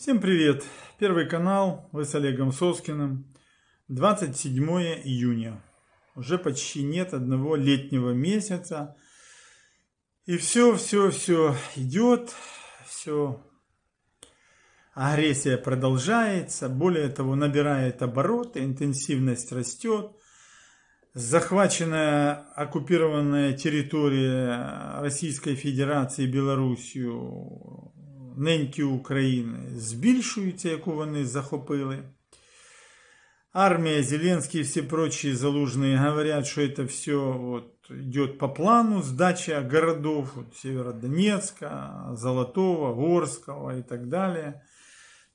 Всем привет! Первый канал, вы с Олегом Соскиным. 27 июня. Уже почти нет одного летнего месяца. И все, все, все идет, все. Агрессия продолжается, более того, набирает обороты, интенсивность растет. Захваченная оккупированная территория Российской Федерации Белоруссию неньки України збільшуються, яку вони захопили. Армия, Зеленский и все прочие залужные говорят, что это все вот идет по плану сдача городов вот, Северодонецка, Золотого, Горского и так далее.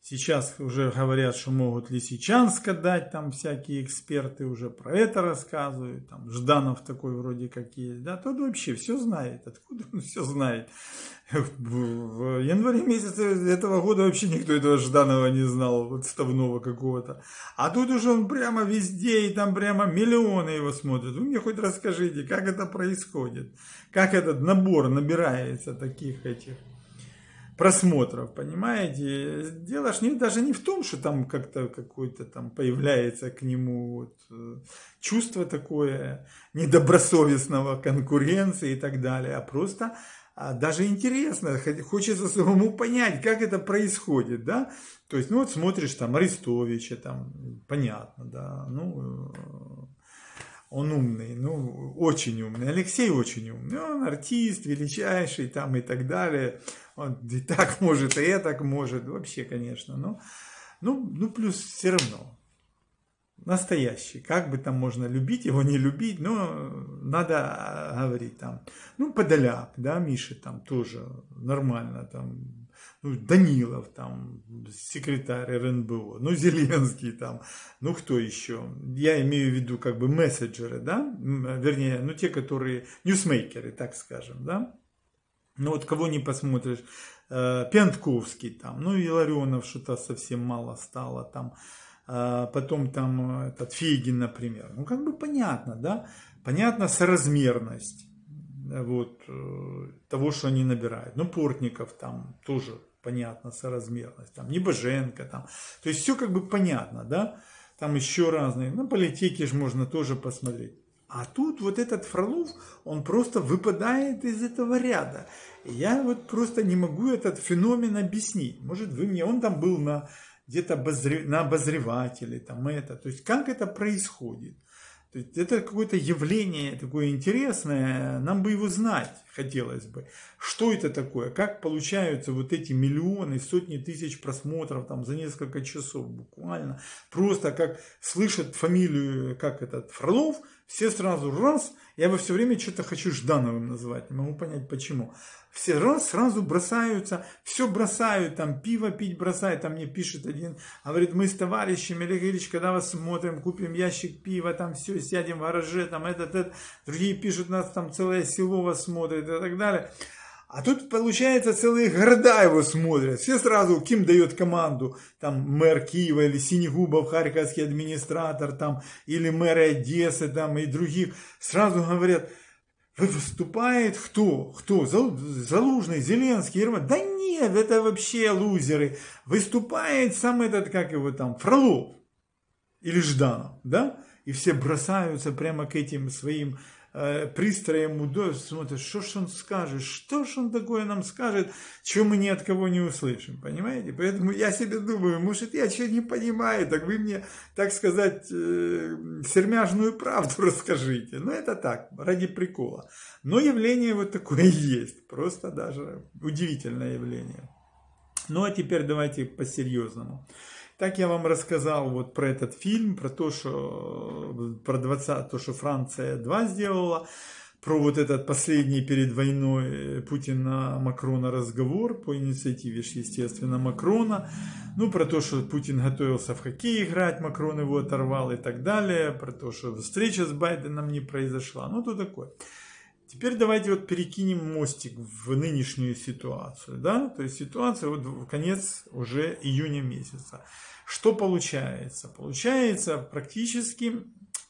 Сейчас уже говорят, что могут Лисичанск дать, там всякие эксперты уже про это рассказывают. Там Жданов такой вроде как есть. Да, тот вообще все знает. Откуда он все знает? В январе месяце этого года вообще никто этого Жданова не знал, вот ставного какого-то. А тут уже он прямо везде, и там прямо миллионы его смотрят. Вы мне хоть расскажите, как это происходит? Как этот набор набирается таких этих просмотров, понимаете? Дело ж не, даже не в том, что там как-то какой-то там появляется к нему вот, э, чувство такое недобросовестного конкуренции и так далее, а просто а даже интересно, хочется самому понять, как это происходит, да? То есть, ну вот смотришь там Арестовича, там, понятно, да, ну, э, он умный, ну, очень умный. Алексей очень умный. Он артист, величайший там и так далее. Он и так может, и это может. Вообще, конечно. Но, ну, ну, плюс все равно. Настоящий. Как бы там можно любить его, не любить, но надо говорить там. Ну, Подоляк, да, Миша там тоже нормально там ну, Данилов там, секретарь РНБО, ну, Зеленский там, ну, кто еще? Я имею в виду как бы мессенджеры, да, вернее, ну, те, которые, ньюсмейкеры, так скажем, да. Ну, вот кого не посмотришь, э, Пентковский там, ну, и Ларионов что-то совсем мало стало там, э, потом там этот Фейгин, например. Ну, как бы понятно, да, понятно соразмерность вот, э, того, что они набирают. Ну, Портников там тоже понятно, соразмерность, там, Небоженко, там, то есть все как бы понятно, да, там еще разные, на политике же можно тоже посмотреть. А тут вот этот Фролов, он просто выпадает из этого ряда. Я вот просто не могу этот феномен объяснить. Может, вы мне, он там был на где-то обозре, на обозревателе, там это. То есть, как это происходит? То есть это какое-то явление такое интересное, нам бы его знать хотелось бы. Что это такое? Как получаются вот эти миллионы, сотни тысяч просмотров там за несколько часов буквально. Просто как слышат фамилию, как этот Фролов, все сразу раз, я во все время что-то хочу Ждановым назвать, не могу понять почему все раз сразу бросаются, все бросают, там пиво пить бросают, там мне пишет один, говорит, мы с товарищем, Олег Ильич, когда вас смотрим, купим ящик пива, там все, сядем в гараже, там этот, этот, другие пишут, нас там целое село вас смотрит и так далее. А тут, получается, целые города его смотрят. Все сразу, Ким дает команду, там, мэр Киева или Синегубов, харьковский администратор, там, или мэр Одессы, там, и других, сразу говорят, Выступает кто? Кто? Залужный, Зеленский, Ермак? Да нет, это вообще лузеры. Выступает сам этот, как его там, Фролов или Жданов, да? И все бросаются прямо к этим своим пристроем удо, смотрят, что ж он скажет, что ж он такое нам скажет, чего мы ни от кого не услышим, понимаете? Поэтому я себе думаю, может, я что не понимаю, так вы мне, так сказать, э, сермяжную правду расскажите. Ну, это так, ради прикола. Но явление вот такое есть, просто даже удивительное явление. Ну, а теперь давайте по-серьезному. Так я вам рассказал вот про этот фильм, про то, что, про 20, то, что Франция 2 сделала, про вот этот последний перед войной Путина Макрона разговор по инициативе, естественно, Макрона. Ну, про то, что Путин готовился в хоккей играть, Макрон его оторвал и так далее. Про то, что встреча с Байденом не произошла. Ну, то такое. Теперь давайте вот перекинем мостик в нынешнюю ситуацию, да, то есть ситуация вот в конец уже июня месяца. Что получается? Получается практически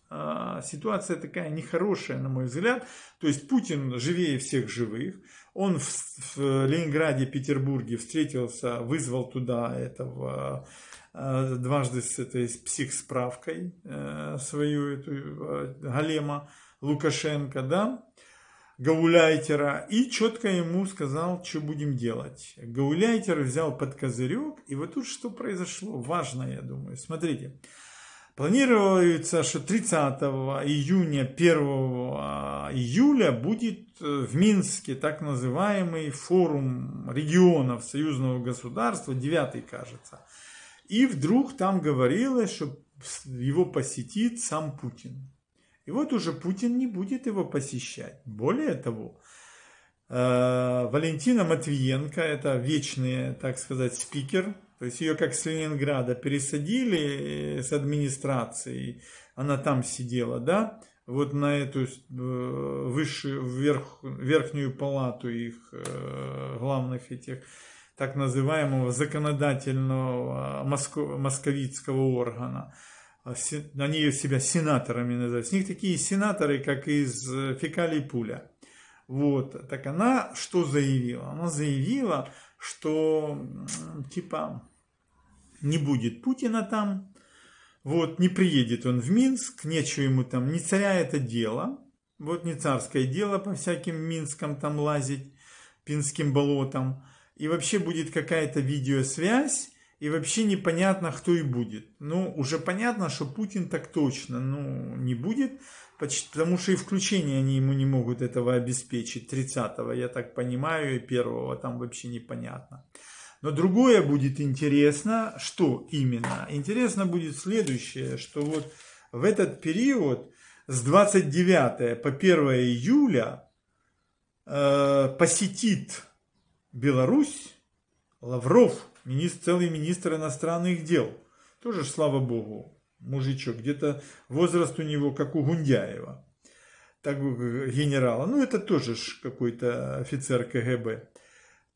э, ситуация такая нехорошая, на мой взгляд. То есть Путин живее всех живых, Он в, в Ленинграде, Петербурге встретился, вызвал туда этого э, дважды с этой с психсправкой э, свою эту э, Галема Лукашенко, да, Гауляйтера, и четко ему сказал, что будем делать. Гауляйтер взял под козырек, и вот тут что произошло, важно, я думаю. Смотрите, Планируется, что 30 июня, 1 июля будет э, в Минске так называемый форум регионов союзного государства, 9 кажется. И вдруг там говорилось, что его посетит сам Путин. И вот уже Путин не будет его посещать. Более того, э, Валентина Матвиенко, это вечный, так сказать, спикер то есть ее как с Ленинграда пересадили э, с администрацией, она там сидела, да, вот на эту э, высшую, вверх, верхнюю палату их главных этих так называемого законодательного моско, московицкого органа. Они себя сенаторами называют. С них такие сенаторы, как из фекалий пуля. Вот. Так она что заявила? Она заявила, что типа не будет Путина там, вот, не приедет он в Минск, нечего ему там, не царя это дело, вот не царское дело по всяким Минскам там лазить, Пинским болотам, и вообще будет какая-то видеосвязь, и вообще непонятно, кто и будет. Ну, уже понятно, что Путин так точно, ну, не будет, потому что и включение они ему не могут этого обеспечить 30-го, я так понимаю, и первого там вообще непонятно. Но другое будет интересно, что именно? Интересно будет следующее, что вот в этот период с 29 по 1 июля э, посетит Беларусь Лавров, министр, целый министр иностранных дел. Тоже, слава богу, мужичок, где-то возраст у него как у Гундяева, так генерала. Ну, это тоже какой-то офицер КГБ.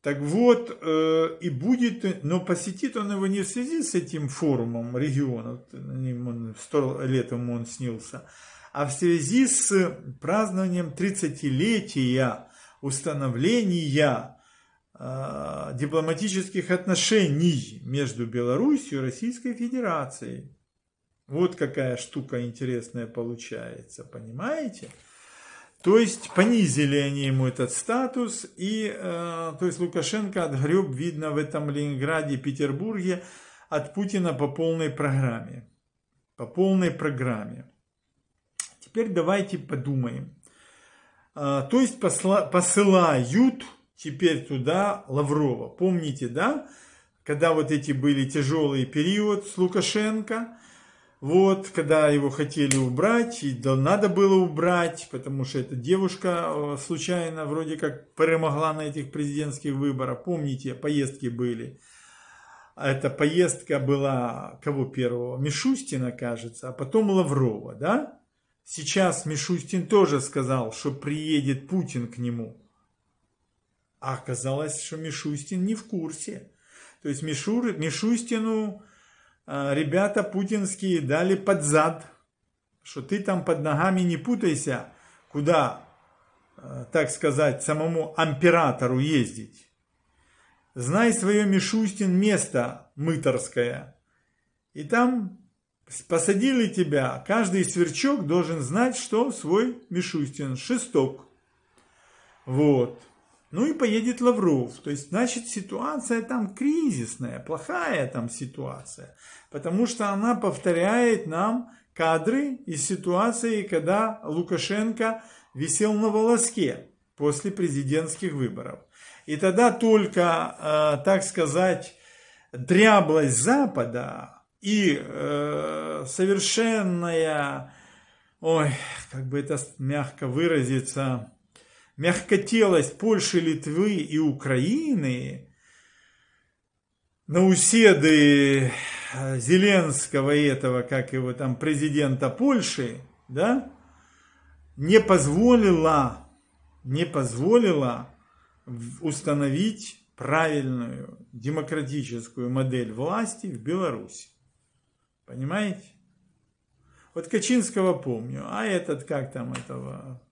Так вот, э, и будет, но посетит он его не в связи с этим форумом регионов, он, лет ему он снился, а в связи с празднованием 30-летия установления э, дипломатических отношений между Беларусью и Российской Федерацией. Вот какая штука интересная получается, понимаете? То есть понизили они ему этот статус, и э, то есть Лукашенко отгреб, видно, в этом Ленинграде, Петербурге от Путина по полной программе. По полной программе. Теперь давайте подумаем. Э, то есть посла, посылают теперь туда Лаврова. Помните, да? Когда вот эти были тяжелые период с Лукашенко – вот, когда его хотели убрать, и да, надо было убрать, потому что эта девушка э, случайно вроде как перемогла на этих президентских выборах. Помните, поездки были. Эта поездка была кого первого? Мишустина, кажется, а потом Лаврова, да? Сейчас Мишустин тоже сказал, что приедет Путин к нему. А оказалось, что Мишустин не в курсе. То есть Мишур, Мишустину а, ребята путинские дали под зад, что ты там под ногами не путайся, куда, а, так сказать, самому императору ездить. Знай свое Мишустин место мыторское. И там посадили тебя. Каждый сверчок должен знать, что свой Мишустин, шесток. Вот. Ну и поедет Лавров. То есть, значит, ситуация там кризисная, плохая там ситуация. Потому что она повторяет нам кадры из ситуации, когда Лукашенко висел на волоске после президентских выборов. И тогда только, э, так сказать, дряблость Запада и э, совершенная, ой, как бы это мягко выразиться, мягкотелость Польши, Литвы и Украины, науседы э, Зеленского и этого, как его там, президента Польши, да, не позволила, не позволила установить правильную демократическую модель власти в Беларуси. Понимаете? Вот Качинского помню, а этот как там этого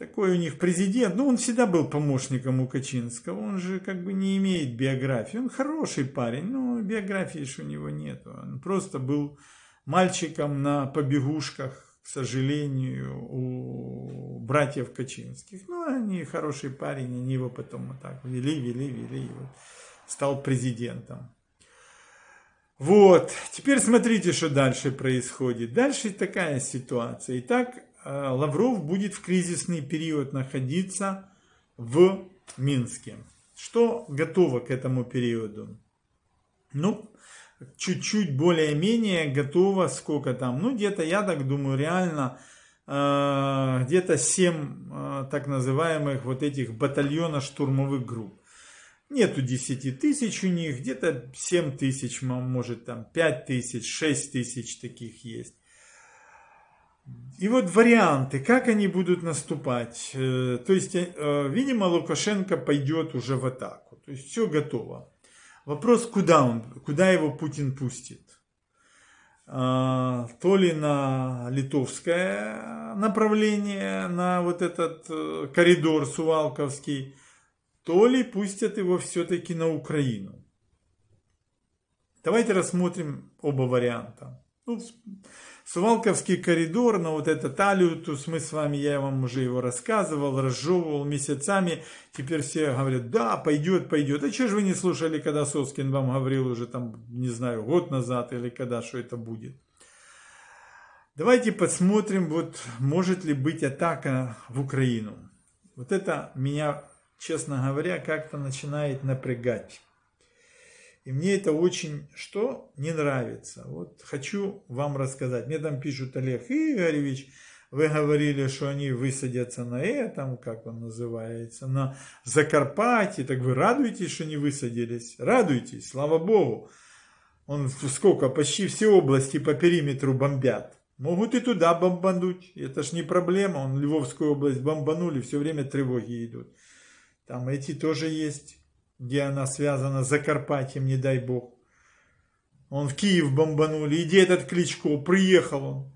такой у них президент, ну он всегда был помощником у Качинского, он же как бы не имеет биографии, он хороший парень, но биографии же у него нет, он просто был мальчиком на побегушках, к сожалению, у братьев Качинских. Ну, они хороший парень, они его потом вот так вели, вели, вели, и вот стал президентом. Вот, теперь смотрите, что дальше происходит. Дальше такая ситуация. Итак, Лавров будет в кризисный период находиться в Минске. Что готово к этому периоду? Ну, чуть-чуть более-менее готово, сколько там, ну где-то, я так думаю, реально э, где-то 7 э, так называемых вот этих батальона штурмовых групп. Нету 10 тысяч у них, где-то 7 тысяч, может там 5 тысяч, 6 тысяч таких есть. И вот варианты, как они будут наступать. Э, то есть, э, видимо, Лукашенко пойдет уже в атаку. То есть, все готово. Вопрос, куда он, куда его Путин пустит. А, то ли на литовское направление, на вот этот э, коридор Сувалковский, то ли пустят его все-таки на Украину. Давайте рассмотрим оба варианта. Ну, Сувалковский коридор, на вот этот алютус, мы с вами, я вам уже его рассказывал, разжевывал месяцами. Теперь все говорят, да, пойдет, пойдет. А что же вы не слушали, когда Соскин вам говорил уже там, не знаю, год назад или когда, что это будет? Давайте посмотрим, вот может ли быть атака в Украину. Вот это меня, честно говоря, как-то начинает напрягать. И мне это очень, что, не нравится. Вот хочу вам рассказать. Мне там пишут, Олег Игоревич, вы говорили, что они высадятся на этом, как он называется, на Закарпатье. Так вы радуетесь, что не высадились? Радуйтесь, слава Богу. Он сколько, почти все области по периметру бомбят. Могут и туда бомбануть. Это ж не проблема. Он Львовскую область бомбанули, все время тревоги идут. Там эти тоже есть где она связана с Закарпатьем, не дай бог. Он в Киев бомбанули, иди этот Кличко, приехал он.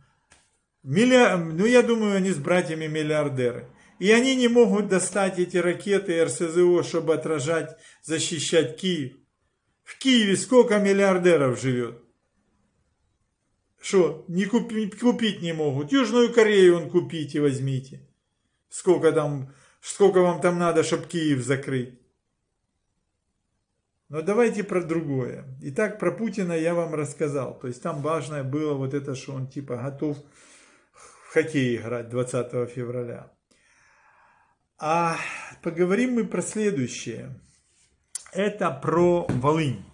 Миллиар... Ну, я думаю, они с братьями миллиардеры. И они не могут достать эти ракеты РСЗО, чтобы отражать, защищать Киев. В Киеве сколько миллиардеров живет? Что, не купить, купить не могут? Южную Корею он купите, возьмите. Сколько там, сколько вам там надо, чтобы Киев закрыть? Но давайте про другое. Итак, про Путина я вам рассказал. То есть там важное было вот это, что он типа готов в хоккей играть 20 февраля. А поговорим мы про следующее. Это про Волынь.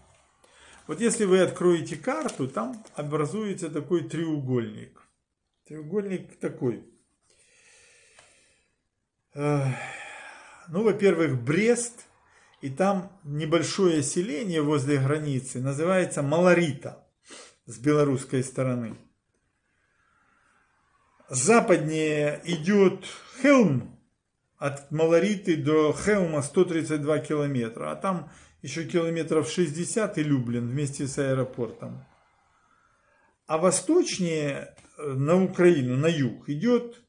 Вот если вы откроете карту, там образуется такой треугольник. Треугольник такой. Ну, во-первых, Брест – и там небольшое селение возле границы, называется Малорита с белорусской стороны. Западнее идет Хелм, от Малориты до Хелма 132 километра, а там еще километров 60 и Люблин вместе с аэропортом. А восточнее э, на Украину, на юг, идет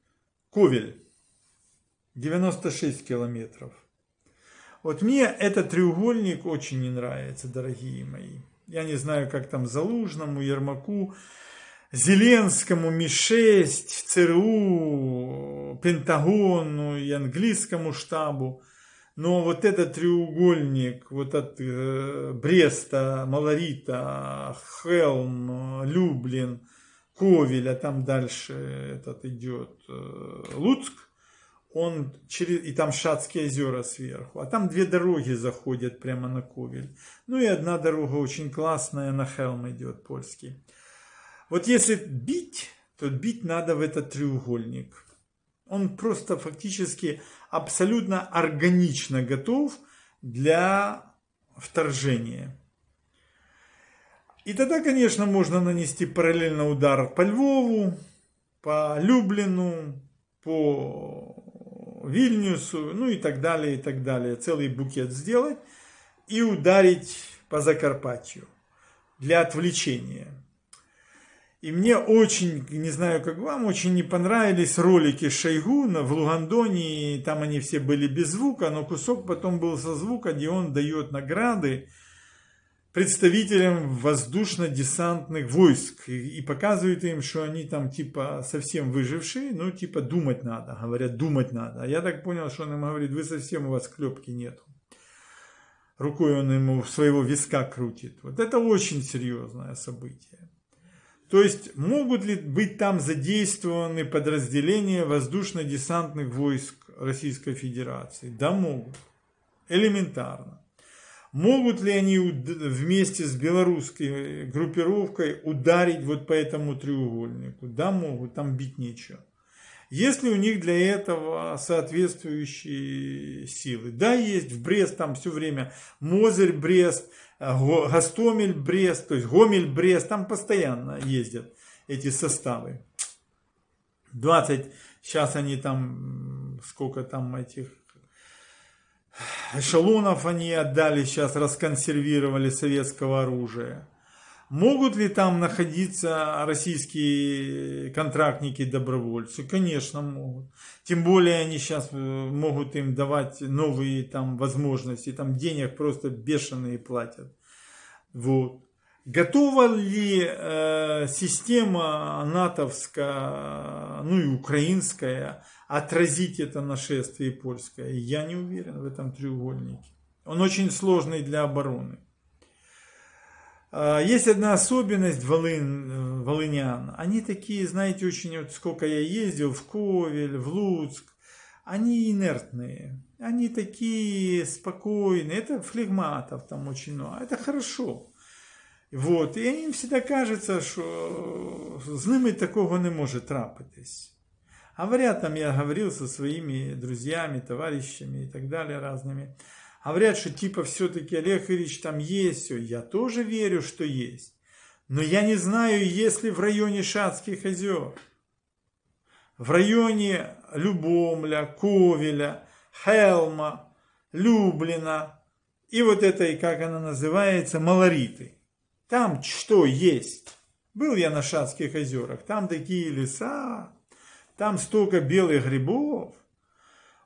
Ковель, 96 километров. Вот мне этот треугольник очень не нравится, дорогие мои. Я не знаю, как там Залужному, Ермаку, Зеленскому, Ми-6, ЦРУ, Пентагону и английскому штабу. Но вот этот треугольник, вот от э, Бреста, Малорита, Хелм, Люблин, Ковель, а там дальше этот идет э, Луцк – он через, и там Шацкие озера сверху, а там две дороги заходят прямо на Ковель. Ну и одна дорога очень классная, на Хелм идет польский. Вот если бить, то бить надо в этот треугольник. Он просто фактически абсолютно органично готов для вторжения. И тогда, конечно, можно нанести параллельно удар по Львову, по Люблину, по Вильнюсу, ну и так далее, и так далее. Целый букет сделать и ударить по Закарпатью для отвлечения. И мне очень, не знаю как вам, очень не понравились ролики Шойгу в Лугандоне. Там они все были без звука, но кусок потом был со звука, где он дает награды представителям воздушно-десантных войск. И, и показывает им, что они там типа совсем выжившие, ну типа думать надо. Говорят, думать надо. А я так понял, что он им говорит, вы совсем у вас клепки нету. Рукой он ему своего виска крутит. Вот это очень серьезное событие. То есть могут ли быть там задействованы подразделения воздушно-десантных войск Российской Федерации? Да, могут. Элементарно. Могут ли они вместе с белорусской группировкой ударить вот по этому треугольнику? Да, могут, там бить нечего. Есть ли у них для этого соответствующие силы? Да, есть. В Брест там все время Мозырь, Брест, Гастомель, Брест, то есть Гомель, Брест, там постоянно ездят эти составы. 20, сейчас они там, сколько там этих эшелонов они отдали, сейчас расконсервировали советского оружия. Могут ли там находиться российские контрактники-добровольцы? Конечно, могут. Тем более они сейчас э, могут им давать новые там возможности, там денег просто бешеные платят. Вот. Готова ли э, система натовская, ну и украинская, отразить это нашествие польское? Я не уверен в этом треугольнике. Он очень сложный для обороны. А, есть одна особенность волын, волынян. Они такие, знаете, очень, вот сколько я ездил в Ковель, в Луцк, они инертные. Они такие спокойные. Это флегматов там очень много. Это хорошо. Вот. І їм всегда кажется, що з ними такого не може трапитись. Говорят, там я говорил со своими друзьями, товарищами и так далее разными. Говорят, что типа все-таки Олег Ильич там есть все. Я тоже верю, что есть. Но я не знаю, есть ли в районе Шацких озер, в районе Любомля, Ковеля, Хелма, Люблина и вот этой, как она называется, Малориты. Там что есть? Был я на Шацких озерах, там такие леса, там столько белых грибов.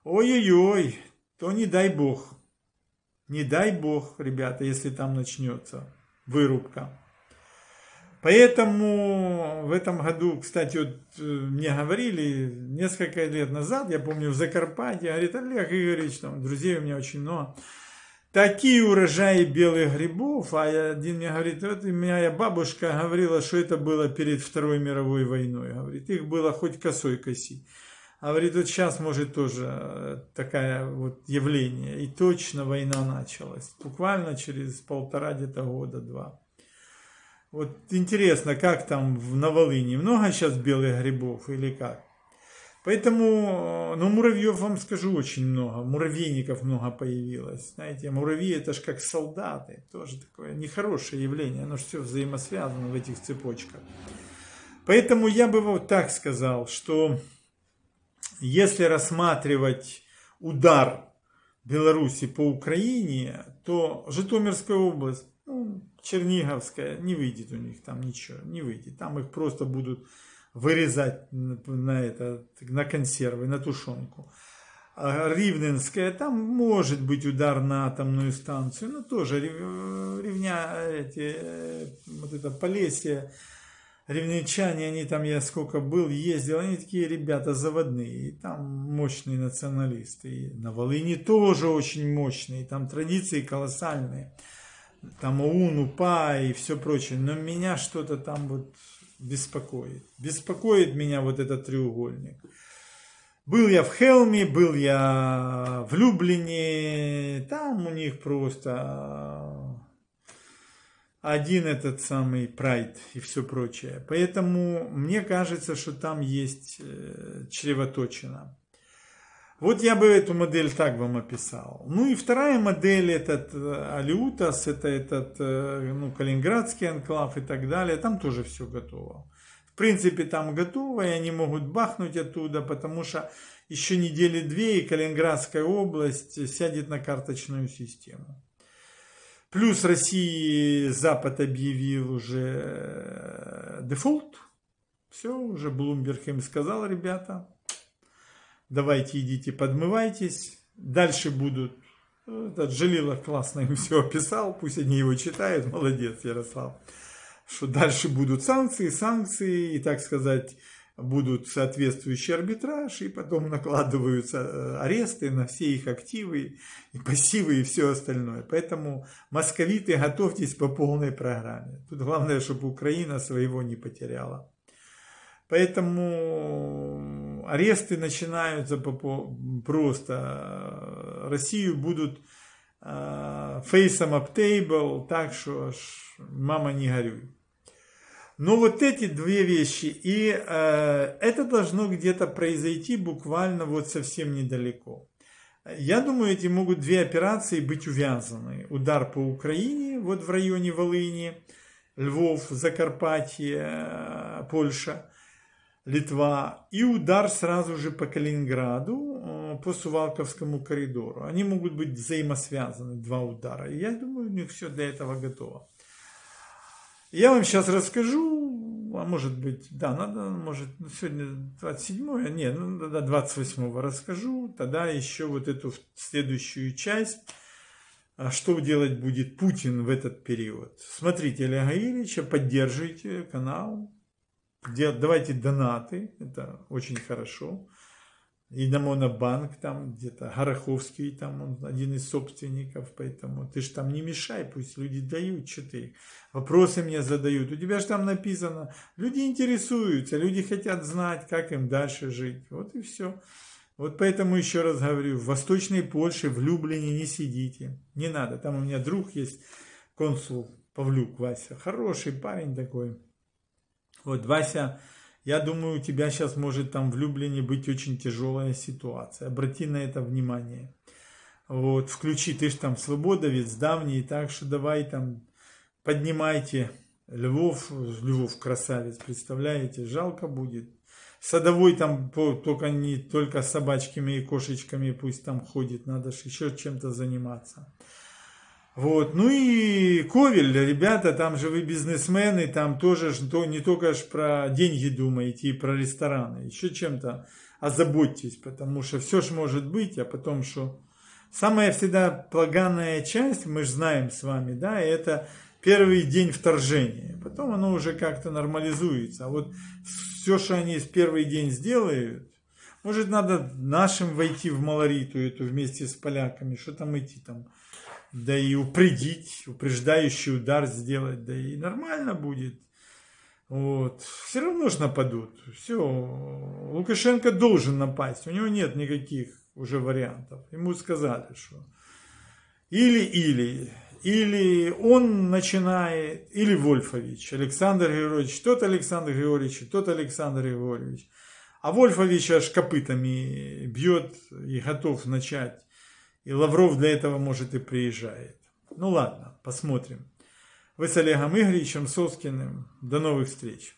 Ой-ой-ой, то не дай бог. Не дай бог, ребята, если там начнется вырубка. Поэтому в этом году, кстати, вот э, мне говорили несколько лет назад, я помню, в Закарпатье, говорит, Олег Игоревич, там друзей у меня очень много, такие урожаи белых грибов, а один мне говорит, вот у меня бабушка говорила, что это было перед Второй мировой войной, говорит, их было хоть косой косить. А говорит, вот сейчас может тоже э, такое вот явление. И точно война началась. Буквально через полтора где-то года, два. Вот интересно, как там в Новолыне? Много сейчас белых грибов или как? Поэтому, э, ну, муравьев вам скажу очень много, муравейников много появилось. Знаете, муравьи это же как солдаты, тоже такое нехорошее явление, оно же все взаимосвязано в этих цепочках. Поэтому я бы вот так сказал, что если рассматривать удар Беларуси по Украине, то Житомирская область, ну, Черниговская, не выйдет у них там ничего, не выйдет. Там их просто будут вырезать на, это, на консервы, на тушенку. А Ривненская, там может быть удар на атомную станцию, но тоже ревня, эти, э, вот это Полесье, ревничане, они там, я сколько был, ездил, они такие ребята заводные, и там мощные националисты. И на Волыни тоже очень мощные, там традиции колоссальные. Там ОУН, УПА и все прочее. Но меня что-то там вот беспокоит. Беспокоит меня вот этот треугольник. Был я в Хелме, был я в Люблине, там у них просто один этот самый прайд и все прочее. Поэтому мне кажется, что там есть э, чревоточина. Вот я бы эту модель так вам описал. Ну и вторая модель, этот э, Алиутас, это этот э, ну, Калининградский анклав и так далее, там тоже все готово. В принципе, там готово, и они могут бахнуть оттуда, потому что еще недели две и Калининградская область сядет на карточную систему. Плюс России Запад объявил уже дефолт. Все, уже Блумберг им сказал, ребята, давайте идите подмывайтесь. Дальше будут этот Жалилов классно им все описал, пусть они его читают, молодец, Ярослав. Что дальше будут санкции, санкции, и, так сказать, будут соответствующий арбитраж, и потом накладываются э, аресты на все их активы, и пассивы, и все остальное. Поэтому московиты, готовьтесь по полной программе. Тут главное, чтобы Украина своего не потеряла. Поэтому аресты начинаются просто. Россию будут фейсом up table, так что мама не горюй. Но вот эти две вещи, и э, это должно где-то произойти буквально вот совсем недалеко. Я думаю, эти могут две операции быть увязаны. Удар по Украине, вот в районе Волыни, Львов, Закарпатье, Польша – Литва, и удар сразу же по Калининграду, э, по Сувалковскому коридору. Они могут быть взаимосвязаны, два удара. И я думаю, у них все для этого готово. Я вам сейчас расскажу, а может быть, да, надо, может, сегодня 27 нет, ну, тогда 28 расскажу, тогда еще вот эту следующую часть, а что делать будет Путин в этот период. Смотрите Олега Ильича, поддерживайте канал, давайте донаты, это очень хорошо. И на Монобанк там где-то, Гороховский там он один из собственников, поэтому ты же там не мешай, пусть люди дают, что ты вопросы мне задают. У тебя же там написано, люди интересуются, люди хотят знать, как им дальше жить. Вот и все. Вот поэтому еще раз говорю, в Восточной Польше, в Люблине не сидите. Не надо. Там у меня друг есть, консул Павлюк Вася. Хороший парень такой. Вот, Вася, я думаю, у тебя сейчас может там в Люблине быть очень тяжелая ситуация. Обрати на это внимание. Вот, включи, ты же там свободовец давний, так что давай там поднимайте Львов, Львов красавец, представляете, жалко будет. Садовой там только не только с собачками и кошечками пусть там ходит, надо же еще чем-то заниматься. Вот. Ну и Ковель, ребята, там же вы бизнесмены, там тоже то, не только ж про деньги думаете и про рестораны, еще чем-то озаботьтесь, потому что все же может быть, а потом что... Самая всегда поганая часть, мы же знаем с вами, да, это первый день вторжения. Потом оно уже как-то нормализуется. А вот все, что они в первый день сделают, может, надо нашим войти в Малориту эту вместе с поляками, что там идти там, да и упредить, упреждающий удар сделать, да и нормально будет. Вот. Все равно же нападут. Все. Лукашенко должен напасть. У него нет никаких уже вариантов. Ему сказали, что или-или. Или он начинает, или Вольфович, Александр Григорьевич, тот Александр Григорьевич, тот Александр Григорьевич. А Вольфович аж копытами бьет и готов начать и Лавров для этого, может, и приезжает. Ну ладно, посмотрим. Вы с Олегом Игоревичем Соскиным. До новых встреч.